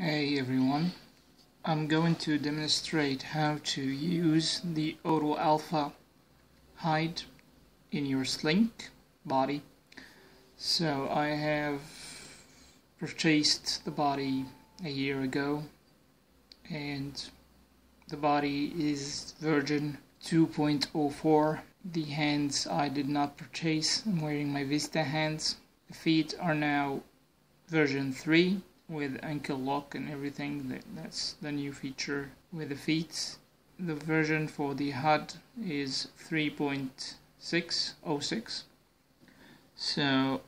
Hey everyone, I'm going to demonstrate how to use the Auto Alpha hide in your Slink body. So I have purchased the body a year ago and the body is version 2.04. The hands I did not purchase, I'm wearing my Vista hands. The feet are now version 3 with ankle lock and everything that, that's the new feature with the feet. The version for the HUD is 3.606 so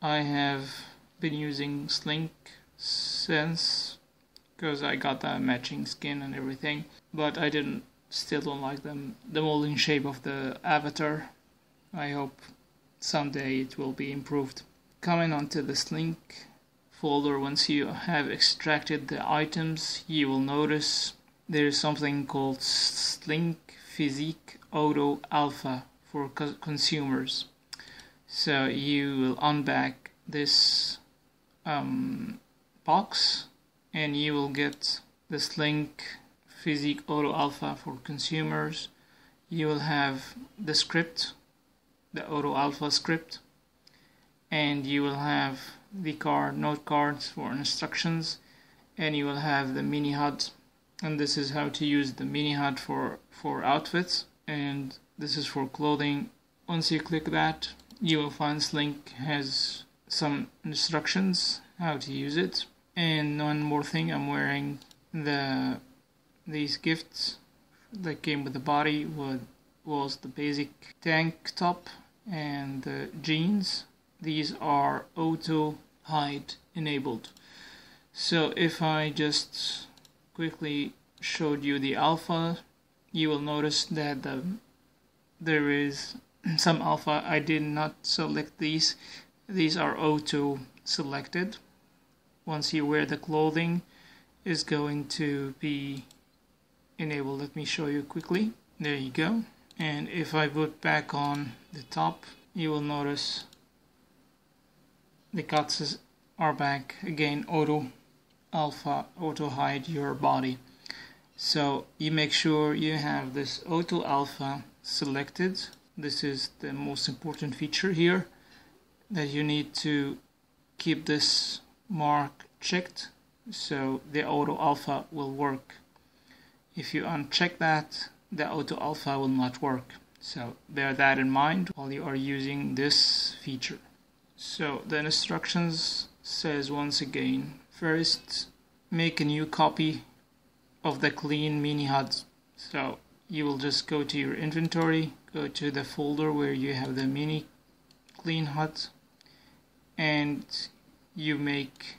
I have been using Slink since because I got the matching skin and everything but I didn't still don't like them. The molding shape of the avatar I hope someday it will be improved. Coming onto the Slink folder once you have extracted the items you will notice there is something called Slink Physique Auto Alpha for co consumers. So you will unback this um, box and you will get the Slink Physique Auto Alpha for consumers. You will have the script the Auto Alpha script and you will have the card note cards for instructions and you will have the mini HUD. And this is how to use the mini HUD for for outfits. And this is for clothing. Once you click that you will find Slink has some instructions how to use it. And one more thing I'm wearing the these gifts that came with the body was was the basic tank top and the jeans these are auto hide enabled. So if I just quickly showed you the alpha you will notice that the, there is some alpha. I did not select these. These are auto selected once you wear the clothing is going to be enabled. Let me show you quickly. There you go. And if I put back on the top you will notice the cuts are back again auto alpha auto hide your body. So you make sure you have this auto alpha selected. This is the most important feature here that you need to keep this mark checked so the auto alpha will work. If you uncheck that the auto alpha will not work. So bear that in mind while you are using this feature so the instructions says once again, first make a new copy of the clean mini HUD. So you will just go to your inventory, go to the folder where you have the mini clean HUD and you make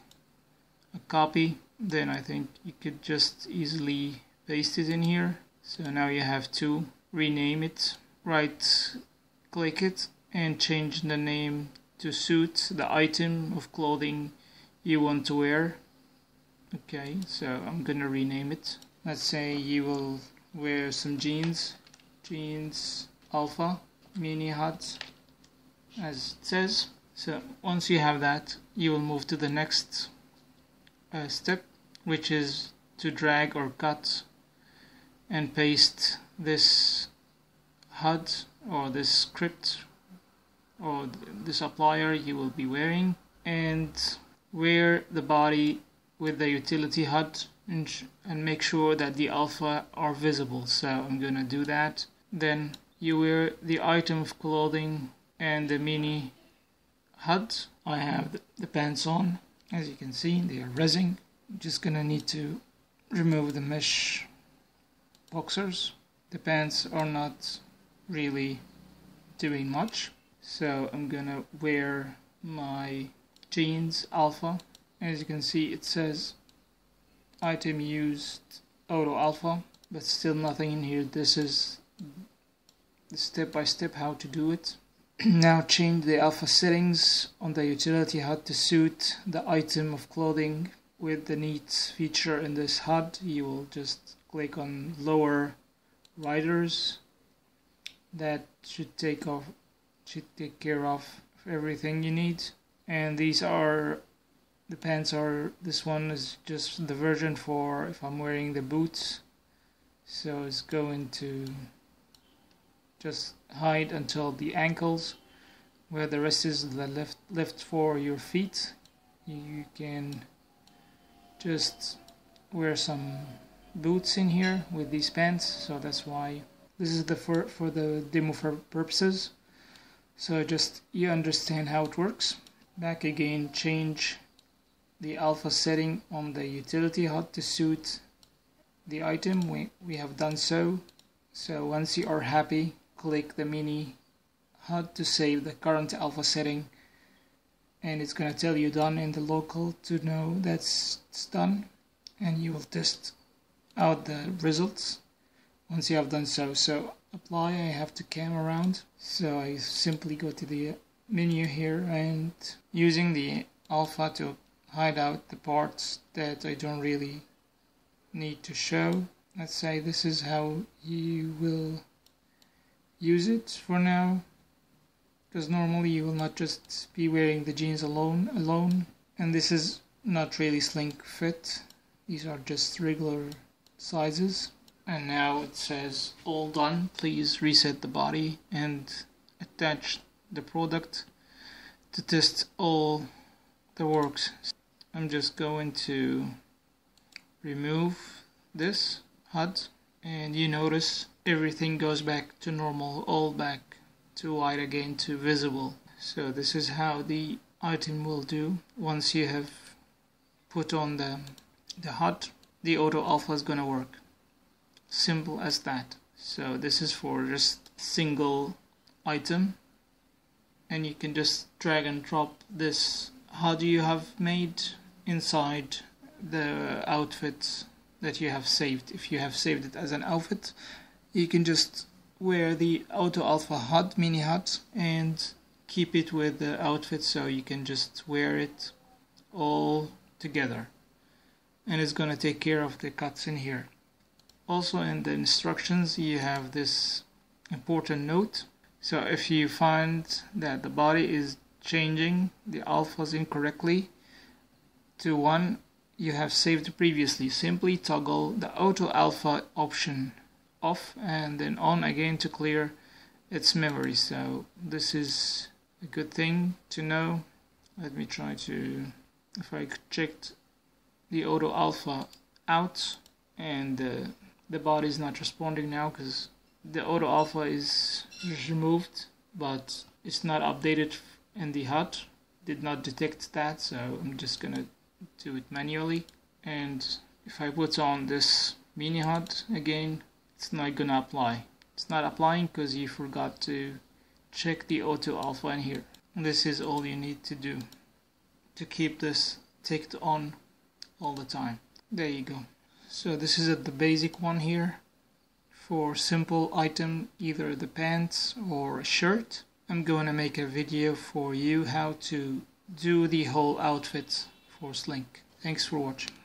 a copy then I think you could just easily paste it in here so now you have to rename it right click it and change the name to suit the item of clothing you want to wear. Okay, so I'm gonna rename it. Let's say you will wear some jeans, jeans alpha, mini HUD, as it says. So once you have that, you will move to the next uh, step, which is to drag or cut and paste this HUD or this script or the supplier you will be wearing and wear the body with the utility HUD and, and make sure that the alpha are visible. So I'm gonna do that. Then you wear the item of clothing and the mini HUD I have the pants on. As you can see they are resin. I'm just gonna need to remove the mesh boxers. The pants are not really doing much so I'm gonna wear my jeans alpha. As you can see it says item used auto alpha but still nothing in here. This is the step by step how to do it. Now change the alpha settings on the utility HUD to suit the item of clothing with the neat feature in this HUD you will just click on lower riders. That should take off should take care of everything you need. And these are the pants are this one is just the version for if I'm wearing the boots. So it's going to just hide until the ankles where the rest is the left lift for your feet. You can just wear some boots in here with these pants. So that's why this is the for, for the demo for purposes so just you understand how it works. Back again change the alpha setting on the utility HUD to suit the item. We, we have done so. So once you are happy click the mini HUD to save the current alpha setting. And it's going to tell you done in the local to know that's done. And you will test out the results once you have done so. So apply I have to cam around. So I simply go to the menu here and using the alpha to hide out the parts that I don't really need to show. Let's say this is how you will use it for now. Because normally you will not just be wearing the jeans alone alone. And this is not really slink fit. These are just regular sizes and now it says all done. Please reset the body and attach the product to test all the works. I'm just going to remove this HUD and you notice everything goes back to normal all back to white again to visible. So this is how the item will do once you have put on the the HUD. The auto alpha is gonna work simple as that so this is for just single item and you can just drag and drop this HUD you have made inside the outfit that you have saved if you have saved it as an outfit you can just wear the Auto Alpha HUD, mini HUD, and keep it with the outfit so you can just wear it all together. And it's gonna take care of the cuts in here. Also in the instructions you have this important note. So if you find that the body is changing the alphas incorrectly to one you have saved previously, simply toggle the auto alpha option off and then on again to clear its memory. So this is a good thing to know. Let me try to if I checked the auto alpha out and uh, the body is not responding now because the auto alpha is removed but it's not updated in the HUD did not detect that so I'm just gonna do it manually. And if I put on this mini HUD again it's not gonna apply. It's not applying because you forgot to check the auto alpha in here. This is all you need to do to keep this ticked on all the time. There you go so this is the basic one here for simple item either the pants or a shirt. I'm going to make a video for you how to do the whole outfit for Slink. Thanks for watching